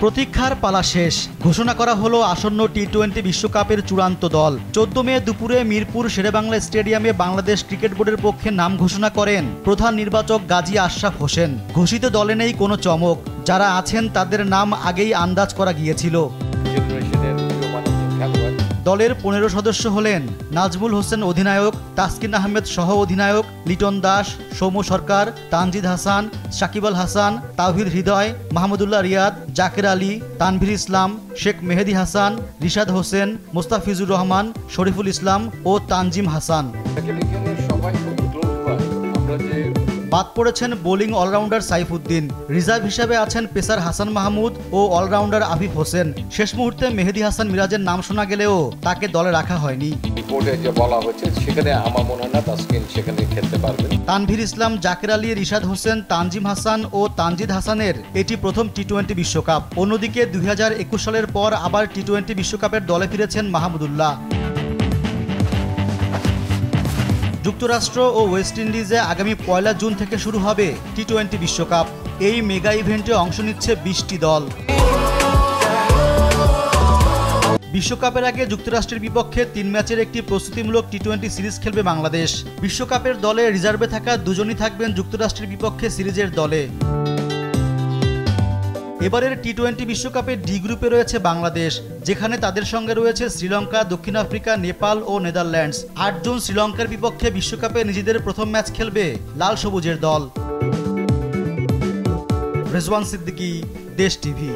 প্রতীক্ষার পালা শেষ। ঘোষণা করা হলো আসন্ন টি টোয়েন্টি বিশ্বকাপের চূড়ান্ত দল। চোদ্দ মে দুপুরে মিরপুর শেরেবাংলা স্টেডিয়ামে বাংলাদেশ ক্রিকেট বোর্ডের পক্ষে নাম ঘোষণা করেন প্রধান নির্বাচক গাজী আশরাফ হোসেন। ঘোষিত দলে নেই কোনো চমক। যারা আছেন তাদের নাম আগেই আন্দাজ করা গিয়েছিল। দলের পনেরো সদস্য হলেন নাজমুল হোসেন অধিনায়ক, তাসকিন আহমেদ সহ অধিনায়ক লিটন দাস, সৌম্য সরকার, তানজিদ হাসান, সাকিব আল হাসান তাহির হৃদয়, মাহমুদুল্লাহ রিয়াদ, জাকের আলী, তানভীর ইসলাম, শেখ মেহেদি হাসান, রিশাদ হোসেন, মোস্তাফিজুর রহমান, শরীফুল ইসলাম ও তানজিম হাসান। বাদ পড়েছেন বোলিং অলরাউন্ডার সাইফুদ্দিন। রিজার্ভ হিসেবে আছেন পেসার হাসান মাহমুদ ও অলরাউন্ডার আফিফ হোসেন। শেষ মুহূর্তে মেহেদি হাসান মিরাজের নাম শোনা গেলেও তাকে দলে রাখা হয়নি। রিপোর্টে যে বলা হয়েছে সেখানে আমার মনে হয় না তাসকিন সেখানে খেলতে পারবেন তানভীর ইসলাম জাকের আলী রিশাদ হোসেন তানজিম হাসান ও তানজিদ হাসানের এটি প্রথম টি টোয়েন্টি বিশ্বকাপ। অন্যদিকে দুই হাজার একুশ সালের পর আবার টি টোয়েন্টি বিশ্বকাপের দলে ফিরেছেন মাহমুদুল্লাহ যুক্তরাষ্ট্র ও ওয়েস্ট ইন্ডিজে আগামী পয়লা জুন থেকে শুরু হবে টি টোয়েন্টি বিশ্বকাপ। এই মেগা ইভেন্টে অংশ নিচ্ছে বিশটি দল। বিশ্বকাপের আগে যুক্তরাষ্ট্রের বিপক্ষে তিন ম্যাচের একটি প্রস্তুতিমূলক টি টোয়েন্টি সিরিজ খেলবে বাংলাদেশ। বিশ্বকাপের দলে রিজার্ভে থাকা দুজনই থাকবেন যুক্তরাষ্ট্রের বিপক্ষে সিরিজের দলে। এবারের টি টোয়েন্টি বিশ্বকাপে ডি গ্রুপে রয়েছে বাংলাদেশ, যেখানে তাদের সঙ্গে রয়েছে শ্রীলঙ্কা, দক্ষিণ আফ্রিকা, নেপাল ও নেদারল্যান্ডস। আটজন শ্রীলঙ্কার বিপক্ষে বিশ্বকাপে নিজেদের প্রথম ম্যাচ খেলবে লাল সবুজের দল। রেজওয়ান সিদ্দিকি, দেশ টিভি।